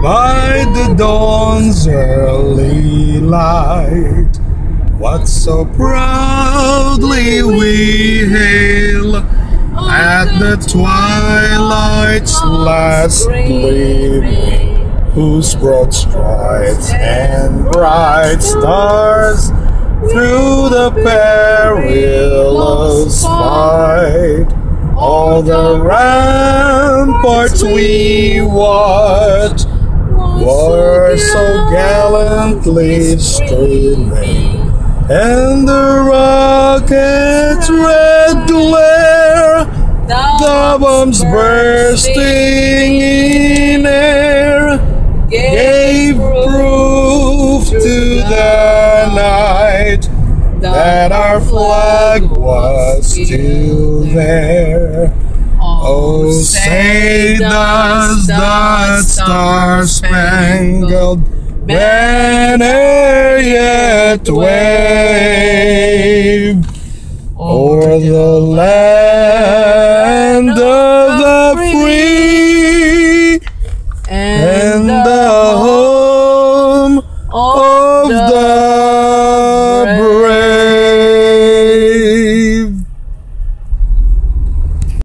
by the dawn's early light. What so proudly we hail at the twilight's last gleaming, whose broad stripes and bright stars through the perilous fight, all the round we watched were so gallantly streaming, and the rocket's red glare, the bombs bursting in air, gave proof to the night that our flag was still there. Oh, say does the star spangled banner yet wave o'er the land?